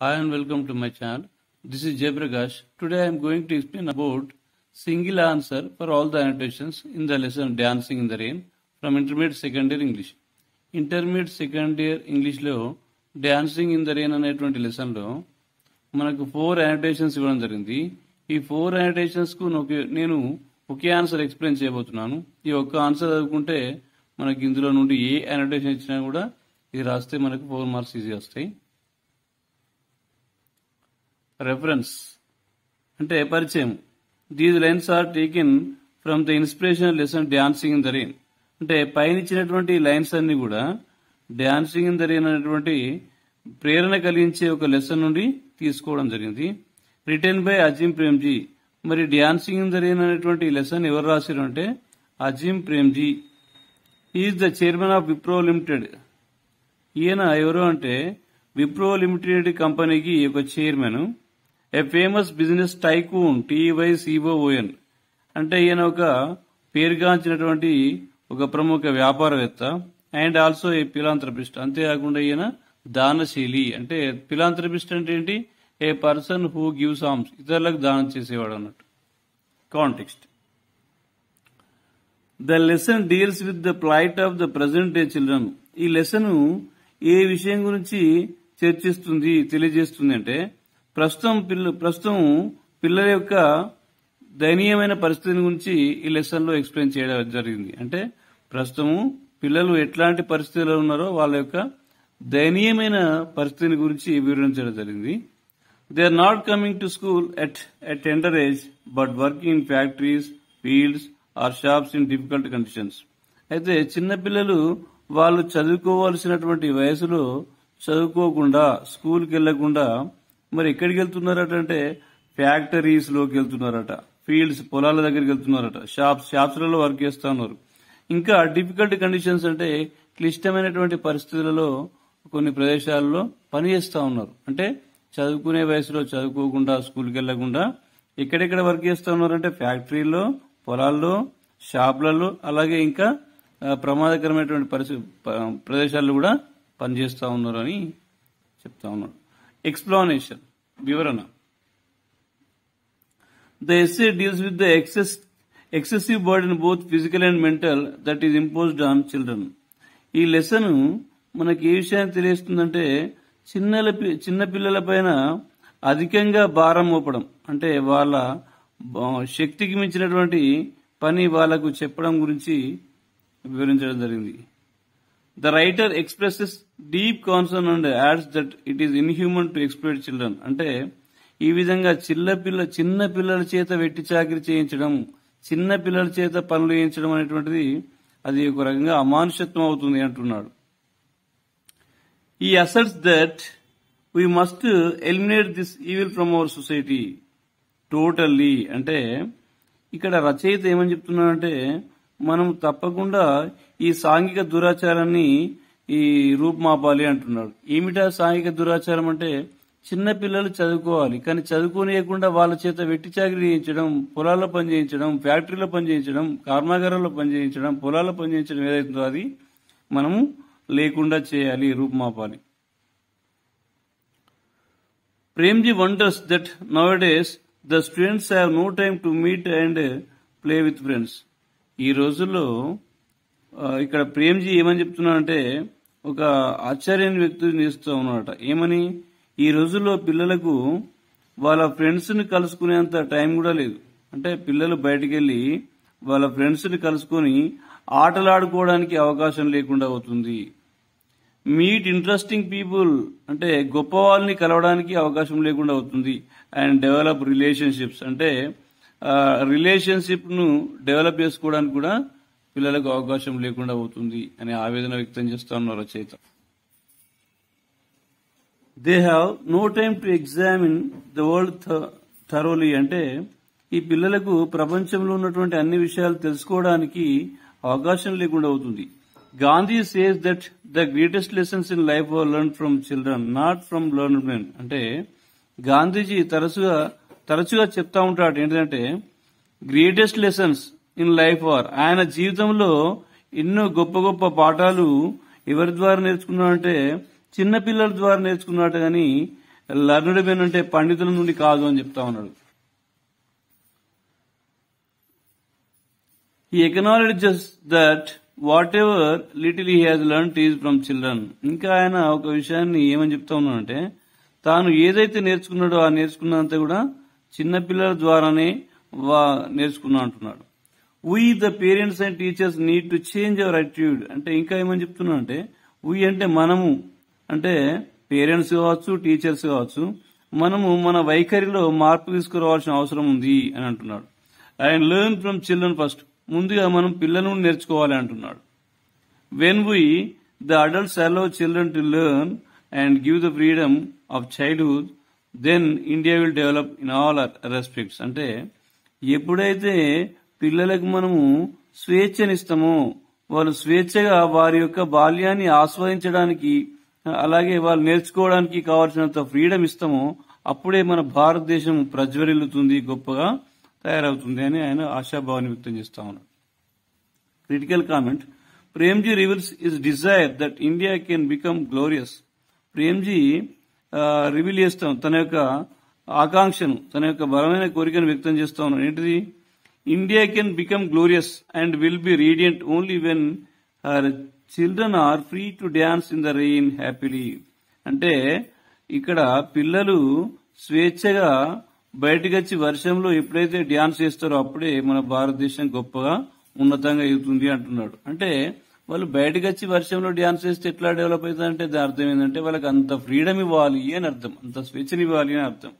Hi and welcome to my channel. This is Jayprakash. Today I am going to explain about single answer for all the annotations in the lesson Dancing in the Rain from Intermediate Second Year English. Intermediate second year ఇంగ్లీష్లో dancing in the rain అనేటువంటి లెసన్లో మనకు four annotations ఇవ్వడం జరిగింది ఈ ఫోర్కు నేను ఒకే answer explain చేయబోతున్నాను ఈ ఒక్క ఆన్సర్ చదువుకుంటే మనకి ఇందులో నుండి ఏ అనోటేషన్ ఇచ్చినా కూడా ఇది రాస్తే మనకు ఫోర్ మార్క్స్ ఈజీ వస్తాయి రెఫరెన్స్ అంటే పరిచయం. These lines are taken from the inspirational lesson dancing in the rain అంటే పైన ఇచ్చినటువంటి లైన్స్ అన్ని కూడా డాన్సింగ్ ఇన్ ద రెయిన్ అనేటువంటి ప్రేరణ కలిగించే ఒక లెసన్ నుండి తీసుకోవడం జరిగింది. రిటర్న్ బై అజీం ప్రేమ్జీ మరి డాన్సింగ్ ఇన్ ద రెయిన్ అనేటువంటి లెసన్ ఎవరు రాశారు అంటే Azim Premji is the chairman of Wipro limited ఈయన ఎవరు అంటే విప్రో లిమిటెడ్ కంపెనీకి ఒక chairman a famous business tycoon T Y C O O N అంటే ఈయన ఒక పేరుగాంచినటువంటి ఒక ప్రముఖ వ్యాపారవేత్త అండ్ ఆల్సో ఏ పిలాంథ్రపిస్ట్ అంతేకాకుండా ఈయన దానశీలి. అంటే పిలాంథ్రపిస్ట్ అంటే ఏంటి? A person who gives arms. ఇతరులకు దానం చేసేవాడు అన్నట్టు. Context. The lesson deals with the plight of the present day children. ఈ లెసన్ ఏ విషయం గురించి చర్చిస్తుంది తెలియజేస్తుంది అంటే ప్రస్తుతం పిల్ల ప్రస్తుతం పిల్లల యొక్క దయనీయమైన పరిస్థితిని గురించి ఈ లెసన్లో ఎక్స్ప్లెయిన్ చేయడం జరిగింది. అంటే ప్రస్తుతం పిల్లలు ఎట్లాంటి పరిస్థితుల్లో ఉన్నారో వాళ్ళ యొక్క దయనీయమైన పరిస్థితిని గురించి వివరించడం జరిగింది. They are not coming to school at at tender age but working in factories fields or shops in difficult conditions అయితే చిన్నపిల్లలు వాళ్ళు చదువుకోవాల్సినటువంటి వయసులో చదువుకోకుండా స్కూల్కి వెళ్ళకుండా మరి ఎక్కడికి వెళ్తున్నారట అంటే ఫ్యాక్టరీస్లోకి వెళ్తున్నారట. ఫీల్డ్స్ పొలాల దగ్గరికి వెళ్తున్నారట. షాప్స్ షాప్స్లలో వర్క్ చేస్తూ ఉన్నారు ఇంకా డిఫికల్ట్ కండిషన్స్ అంటే క్లిష్టమైనటువంటి పరిస్థితులలో కొన్ని ప్రదేశాల్లో పనిచేస్తూ ఉన్నారు. అంటే చదువుకునే వయసులో చదువుకోకుండా స్కూల్కి వెళ్ళకుండా ఎక్కడెక్కడ వర్క్ చేస్తూ ఉన్నారంటే ఫ్యాక్టరీలో పొలాల్లో షాపులలో అలాగే ఇంకా ప్రమాదకరమైనటువంటి పరిస్థితి ప్రదేశాల్లో కూడా పనిచేస్తూ ఉన్నారని చెప్తా ఉన్నాడు ఎక్స్ప్లానేషన్ వివరణ. The essay deals with the excess excessive burden both physical and mental that is imposed on children ఈ లెసన్ మనకి ఏ విషయాన్ని తెలియస్తుందంటే చిన్నల చిన్న పైన అధికంగా భారం మోపడం. అంటే వాళ్ళ శక్తికి మించినటువంటి పని వాళ్ళకు చెప్పడం గురించి వివరించడం జరిగింది. The writer expresses deep concern and adds that it is inhuman to explore children అంటే ఈ విధంగా చిన్న పిల్ల చిన్న పిల్లల చేత వెట్టి చాకిరి చేయించడం చిన్న పిల్లల చేత పనులు చేయించడం అనేటువంటిది అది ఒక రకంగా అమానుషత్వం అవుతుంది అంటున్నాడు. He asserts that we must eliminate this evil from our society totally అంటే ఇక్కడ రచయిత ఏమని చెప్తున్నాడంటే మనం తప్పకుండా ఈ సాంఘిక దురాచారాన్ని ఈ రూపుమాపాలి అంటున్నాడు. ఏమిటా సాంఘిక దురాచారం అంటే? చిన్న పిల్లలు చదువుకోవాలి కానీ చదువుకోనియకుండా వాళ్ళ చేత వెట్టి చాకరీ చేయించడం పొలాల్లో పని చేయించడం ఫ్యాక్టరీలో పని చేయించడం పనిచేయించడం పని చేయించడం పొలాల్లో పని చేయించడం ఏదైతుందో అది మనము లేకుండా చేయాలి రూపుమాపాలి Premji wonders that nowadays the students have no time to meet and play with friends ఈ రోజుల్లో ఇక్కడ ప్రేమ్జీ ఏమని చెప్తున్నాడంటే ఒక ఆశ్చర్యాన్ని వ్యక్తి చేస్తూ ఉన్నాడట. ఏమని? ఈ రోజుల్లో పిల్లలకు వాళ్ళ ఫ్రెండ్స్ని కలుసుకునేంత టైం కూడా లేదు. అంటే పిల్లలు బయటికి వెళ్ళి వాళ్ళ ఫ్రెండ్స్ని కలుసుకొని ఆటలాడుకోవడానికి అవకాశం లేకుండా అవుతుంది. మీట్ ఇంట్రెస్టింగ్ పీపుల్ అంటే గొప్ప వాళ్ళని కలవడానికి అవకాశం లేకుండా అవుతుంది. And develop relationships. అంటే రిలేషన్షిప్ను డెవలప్ చేసుకోవడానికి కూడా పిల్లలకు అవకాశం లేకుండా అవుతుంది అనే ఆవేదన వ్యక్తం చేస్తా ఉన్నారు రచయిత. They have no time to examine the world thoroughly అంటే ఈ పిల్లలకు ప్రపంచంలో ఉన్నటువంటి అన్ని విషయాలు తెలుసుకోవడానికి అవకాశం లేకుండా అవుతుంది Gandhi says that the greatest lessons in life are learn from children not from learn men అంటే గాంధీజీ తరచుగా తరచుగా చెప్తా ఉంటాడు ఏంటంటే greatest lessons in life are ఆయన జీవితంలో ఎన్నో గొప్ప గొప్ప పాఠాలు ఎవరి ద్వారా నేర్చుకున్నాడంటే అంటే చిన్నపిల్లల ద్వారా నేర్చుకున్నాడు కానీ లర్నడ్ మెన్ అంటే పండితుల నుండి కాదు అని చెప్తా ఉన్నాడు. He acknowledges that whatever little he has learn tease from children ఇంకా ఆయన ఒక విషయాన్ని ఏమని చెప్తా ఉన్నాడంటే తాను ఏదైతే నేర్చుకున్నాడో ఆ నేర్చుకున్నంత కూడా చిన్నపిల్లల ద్వారానే వా నేర్చుకున్నా అంటున్నాడు. We the parents and teachers need to change our attitude అంటే ఇంకా ఏమని చెప్తున్నా అంటే వీ అంటే మనము. అంటే పేరెంట్స్ కావచ్చు టీచర్స్ కావచ్చు మనము మన వైఖరిలో మార్పు తీసుకురావాల్సిన అవసరం ఉంది అని అంటున్నాడు. And learn from children first ముందుగా మనం పిల్లల నుండి నేర్చుకోవాలి అంటున్నాడు. When we the adults allow children to learn and give the freedom of childhood then India will develop in all respects అంటే ఎప్పుడైతే పిల్లలకు మనము స్వేచ్ఛనిస్తామో వాళ్ళు స్వేచ్ఛగా వారి యొక్క బాల్యాన్ని ఆస్వాదించడానికి అలాగే వాళ్ళు నేర్చుకోవడానికి కావాల్సినంత ఫ్రీడమ్ ఇస్తామో అప్పుడే మన భారతదేశం ప్రజ్వరిల్లుతుంది గొప్పగా తయారవుతుంది అని ఆయన ఆశాభావాన్ని వ్యక్తం చేస్తా ఉన్నారు critical comment Premji reveals his desire that India can become glorious Premji reveal చేస్తాం. తన యొక్క ఆకాంక్షను తన యొక్క బలమైన కోరికను వ్యక్తం చేస్తా ఉన్నాను ఏంటిది? India can become glorious and will be radiant only when her children are free to dance in the rain happily అంటే ఇక్కడ పిల్లలు స్వేచ్ఛగా బయటకు వచ్చి వర్షంలో ఎప్పుడైతే డ్యాన్స్ చేస్తారో అప్పుడే మన భారతదేశం గొప్పగా ఉన్నతంగా అవుతుంది అంటున్నాడు. అంటే వాళ్ళు బయటకు వచ్చి వర్షంలో డ్యాన్స్ చేస్తే ఎట్లా డెవలప్ అవుతుంది అంటే దాని అర్థం ఏంటంటే వాళ్ళకి అంత ఫ్రీడమ్ ఇవ్వాలి అని అర్థం. అంత స్వేచ్ఛని ఇవ్వాలి అని అర్థం.